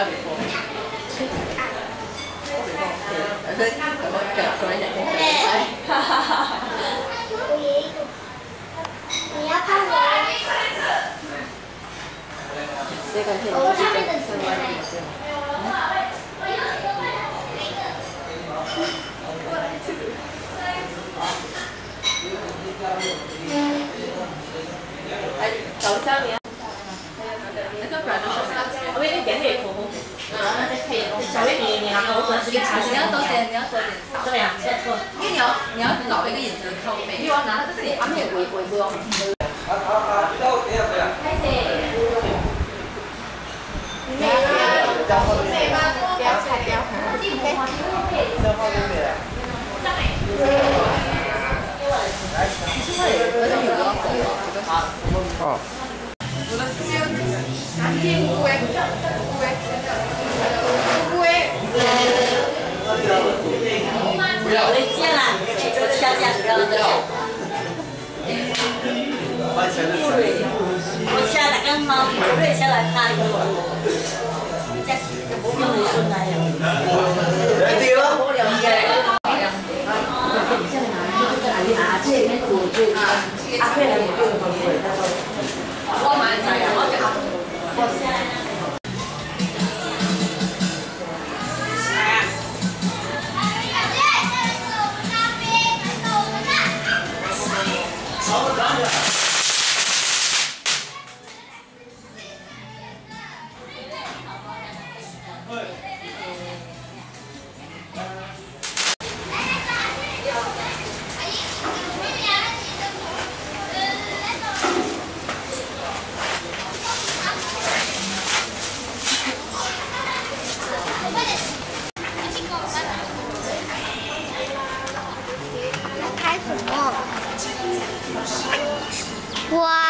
你还有别说？所以我们讲出来讲，哈哈哈哈。我也有。你要看我？这个是我上面的是哪？哎，早上你。我给你点点口红。啊，那可以。小薇，你你拿个我准时给你你要多点，你要多点。对呀，错错。因为你要你要找一个眼神靠背，因为我拿那个这里旁边围围不用。啊啊啊！到点不呀？开始。你好吗？不要踩掉。这放这边来。现在有有点有个狗啊，这个啥？哦。我的天啦！我掐架不要了。我掐那个猫，我瑞掐来拍我。这用你孙来呀？来开什么？哇！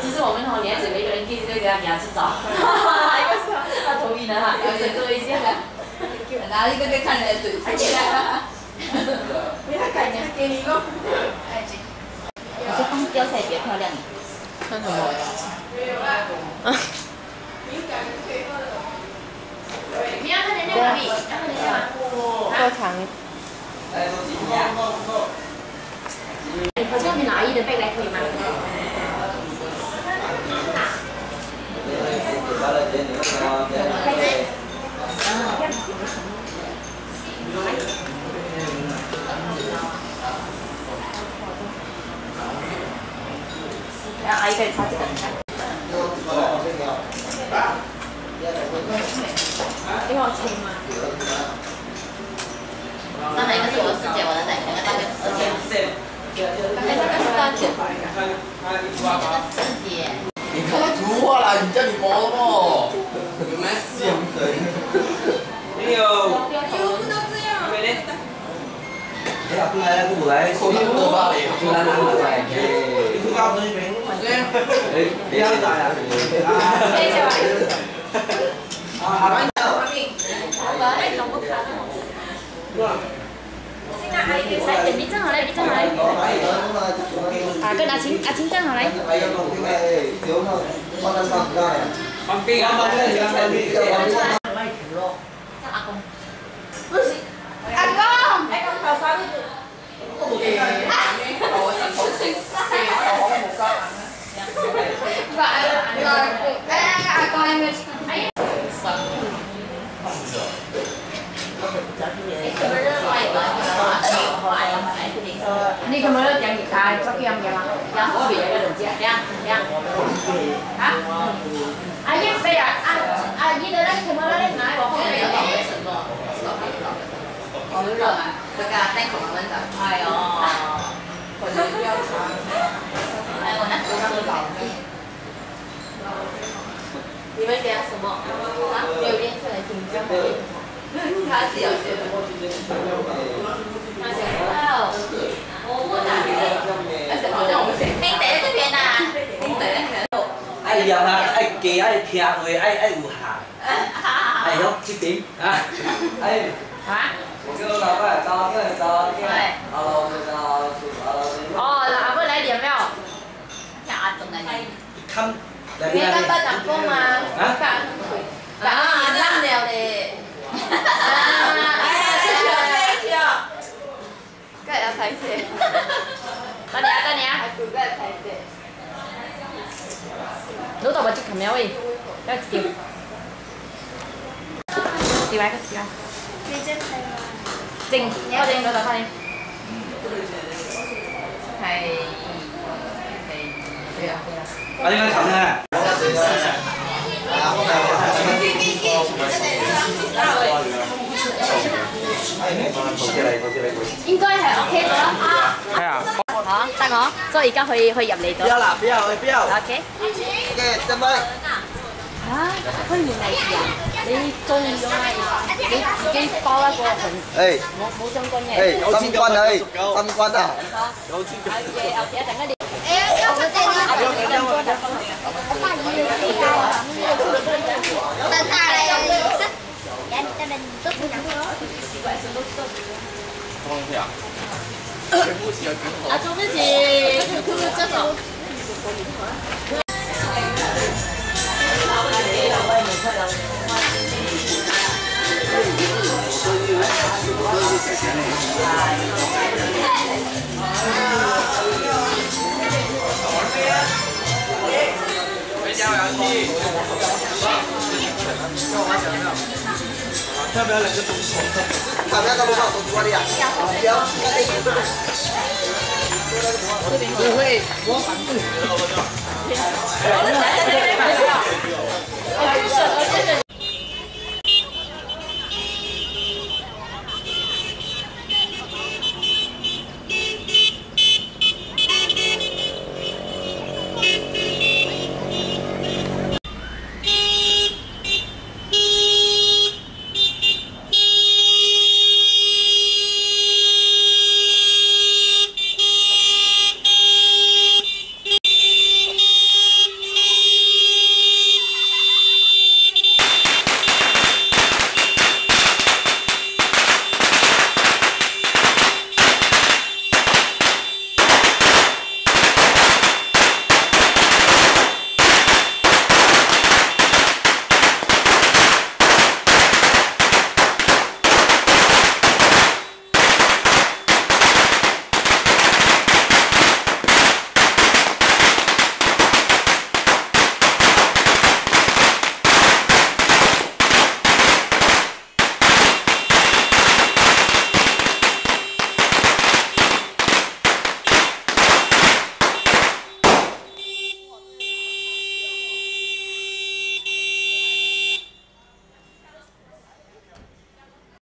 其实我们同年只每个人递这个给他吃枣，一个是他同意的哈，有整个一下的，然后一个个看来嘴馋起来了。不要改年给你一个。我这风雕彩别漂亮。看什么？你要看人家哪里？要看人家哪？多长？哎，都几年？我叫你拿一的背来可以吗？完了，姐，你们什么？然后阿姨可以擦这个。你好轻吗？那个是我师姐，我的哪个大哥师姐？哎，那个大姐。师姐。你看他图画了，你叫你摸摸。有没有？没有。有不能这样。哎呀，过来过来，手机多吧你？过来拿过来。你图高水平。哎，你好。大呀！啊，下班走。哎，怎么卡的？现在，你正好嘞，你正好。嘞。阿跟阿青阿青正好来。哎呀，我应该有那放在上边。放冰啊！放冰，放冰，放冰。阿公。阿公，阿公頭衫呢度。我係好食，我冇加眼啦。個嘅嘛？飲嗰邊有兩隻，飲飲。嚇？阿姨飛啊！阿阿姨哋咧，全部都咧買個空嘅。好熱啊！佢家頂紅蚊就係哦。佢哋標長。哎，我那頭上都老。你们给他什么？啊，榴莲出来挺香的。他是有些的。他想要。我不打的。而且好像我们是。丁弟喺這邊啊！丁弟喺度。愛聊啊，愛記，愛聽話，愛愛有下。哎呦，這點啊？哎。啊？我叫老闆早點早點。Hello，早哦，阿妹來點沒有？聽阿總來。看。你今不打工嘛？啊？啊，啱了咧。啊！哎呀，這條這條。梗係有睇先。等你啊，等你啊。係佢梗係睇先。老豆咪接琴日喂，一條。調埋個調。你真係嘛？正，我正老豆翻嚟。係。係。對啊，對啊。啊，應該咁嘅。應該係 OK 咗啦。係啊。好，得？我，所以而家可以可以入嚟咗。不要啦，不要，不要。OK。OK，準備。嚇，開門利是啊！你中意咗嘛？你自己包一個紅，誒，冇冇相關嘅。誒，心軍啊，心軍啊。OK OK，等一陣。哎呀，要不这个，等下来，来，这边都不能喝。啊，做要不要来个东西？躺在那个路上坐的呀？行，可以。不会，我反对。来来来来来来！